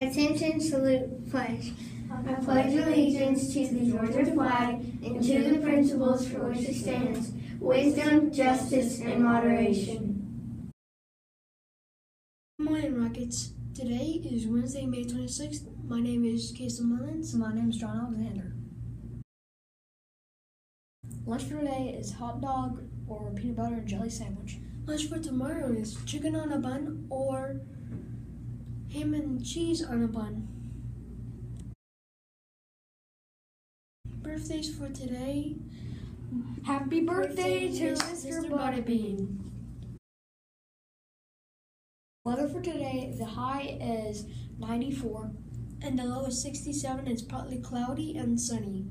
Attention, salute, pledge. I pledge allegiance to the Georgia flag and to the principles for which it stands, wisdom, justice, and moderation. Good morning, Rockets. Today is Wednesday, May 26th. My name is Casey Mullins. My name is John Alexander. Lunch for today is hot dog or peanut butter and jelly sandwich. Lunch for tomorrow is chicken on a bun or ham and cheese on a bun. Birthdays for today. Happy birthday, to Mr. Mr. Butterbean. Weather for today, the high is 94. And the low is 67. It's partly cloudy and sunny.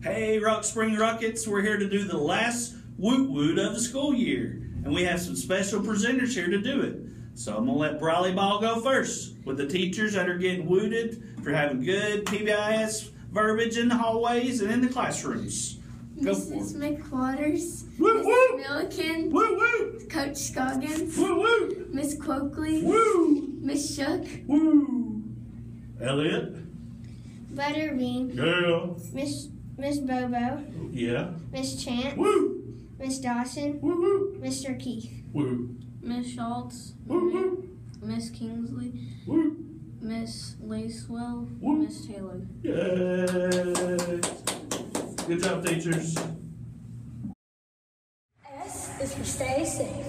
Hey, Rock Spring Rockets, we're here to do the last woot woot of the school year. And we have some special presenters here to do it. So I'm going to let Briley Ball go first with the teachers that are getting wooted for having good PBIS verbiage in the hallways and in the classrooms. Go for Mrs. McWaters, Woo woo! Milliken, Woo woo! Coach Scoggins, Woo woo! Miss Quokley, Woo! Miss Shook, Woo! Elliot? Butterbean, Girl? Miss Miss Bobo, Yeah? Miss Chance, Woo! Miss Dawson, Woo woo! Mr. Keith. Woo! Miss Schultz, Woo woo! Miss Kingsley, Woo! Miss Lacewell, Woo. Miss Taylor. Yay! Good job, teachers. S is for stay safe.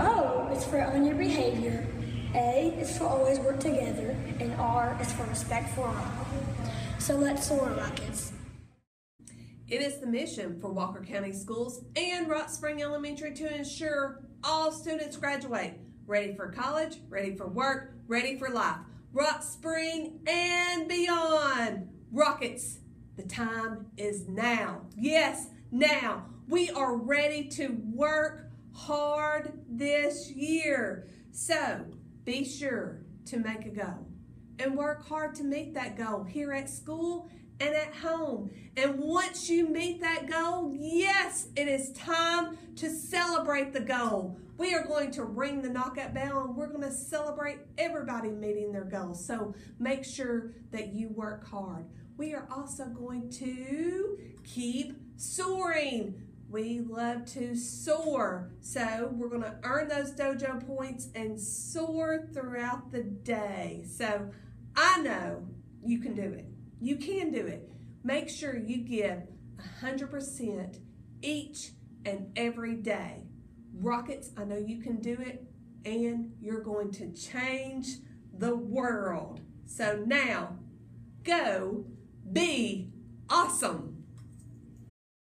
O is for own your behavior. A is for always work together. And R is for respect for all. So let's soar, Rockets. It is the mission for Walker County Schools and Rock Spring Elementary to ensure all students graduate ready for college, ready for work, ready for life. Rock Spring and beyond. Rockets, the time is now. Yes, now. We are ready to work hard this year. So be sure to make a goal and work hard to meet that goal here at school and at home. And once you meet that goal, yes, it is time to celebrate the goal. We are going to ring the knockout bell and we're going to celebrate everybody meeting their goals. So make sure that you work hard. We are also going to keep soaring. We love to soar. So we're going to earn those dojo points and soar throughout the day. So I know you can do it. You can do it. Make sure you give 100% each and every day. Rockets, I know you can do it, and you're going to change the world. So now, go be awesome.